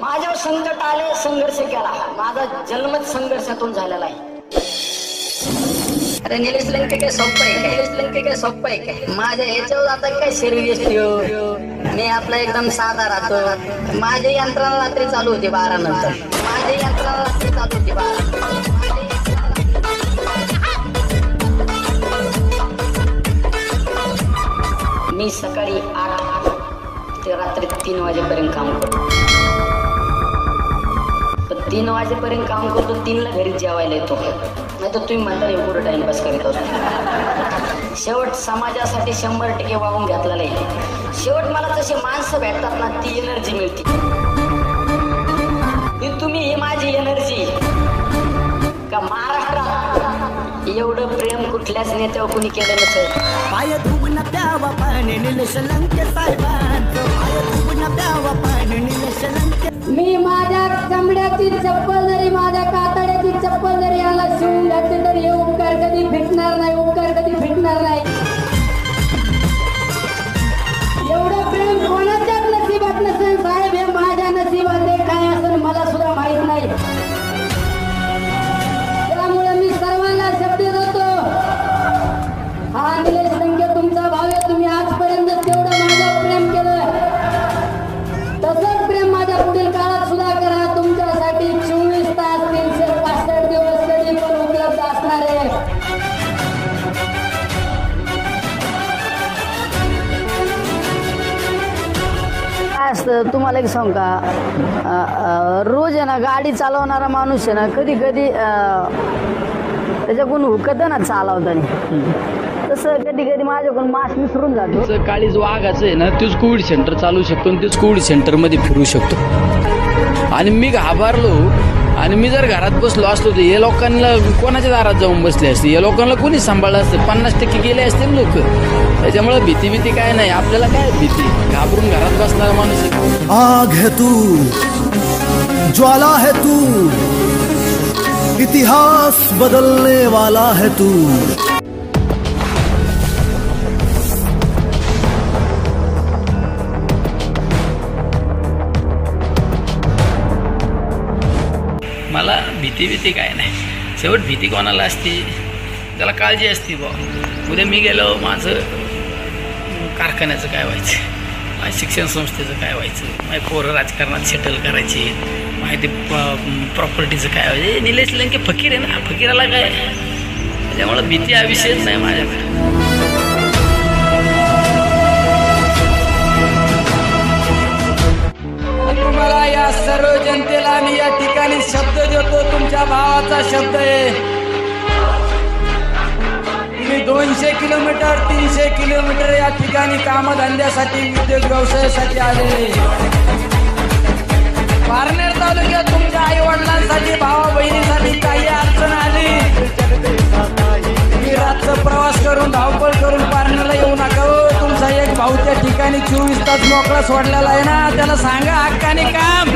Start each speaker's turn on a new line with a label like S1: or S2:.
S1: माझ्यावर संकट आले संघर्ष केला. माझा जन्मच संघर्षातून झालेला आहे. अरे निलेश लंके काय सोप्प आहे? काय निलेश लंके काय सोप्प आहे? काय? माझ्या ह्याच्यावर आता काय शरीर मी आपला एकदम साधा राहतो. माझी यंत्रणा रात्री चालू होती बारा नंतर. माझी यंत्रणा रात्री चालू होती बारा मी सकाळी आठ ते रात्री तीन वाजेपर्यंत काम करतो. पण तीन वाजेपर्यंत काम करतो तीनला घरी जेवायला येतो. नाही तर तुम्ही म्हणता एवढं टाइमपास करीत असतो. शेवट समाजासाठी शंभर टक्के वागून घेतला नाही. शेवट मला जसे माणसं भेटतात ना ती एनर्जी मिळते. ही तुम्ही ही माझी एनर्जी का महाराष्ट्रात एवढं प्रेम कुठल्याच नेत्यावर कुणी केलं नसेल.
S2: भेटणार नाही ओंकार कधी भेटणार नाही.
S3: असतं तुम्हाला एक सांग का? रोज आहे ना गाडी चालवणारा माणूस आहे ना कधी कधी त्याच्याकडून हुकत ना चालवताना. तसं कधी कधी माझ्याकडून मास मिसरून जातो.
S4: काळीच काळी जो वाघाचं आहे ना तेच कोविड सेंटर चालू शकतो आणि तेच कोविड सेंटरमध्ये फिरू शकतो. आणि मी घाबरलो आणि मी जर घरात बसलो असलो तर या लोकांना कोणाच्या दारात जाऊन बसले असते? या लोकांना कोणी सांभाळलं असतं? पन्नास टक्के गेले असते लोक. त्याच्यामुळे भीती भीती काय नाही. आपल्याला काय भीती? घाबरून घरात बसणारा माणूस
S5: आग है तू ज्वाला है तू इतिहास बदलने वाला है तू.
S4: भीती भीती काय नाही. शेवट भीती कोणाला असते? त्याला काळजी असते बा उद्या मी गेलो माझं कारखान्याचं काय व्हायचं? माझ्या शिक्षण संस्थेचं काय व्हायचं? माझे पोरं राजकारणात सेटल करायचे. माहिती प्रॉपर्टीचं काय व्हायचं? निलेश लंके फकीर आहे ना? फकीराला काय? त्याच्यामुळं भीती हा विषयच नाही माझ्याकडे.
S6: सर्व जनतेला आणि या ठिकाणी शब्द देतो. तुमच्या भावाचा शब्द आहे. तुम्ही दोनशे किलोमीटर तीनशे किलोमीटर या ठिकाणी कामधंद्यासाठी उद्योग व्यवसायासाठी आले त्या ठिकाणी चोवीस तास मोकळा सोडलेला आहे ना त्याला सांगा हक्काने काम.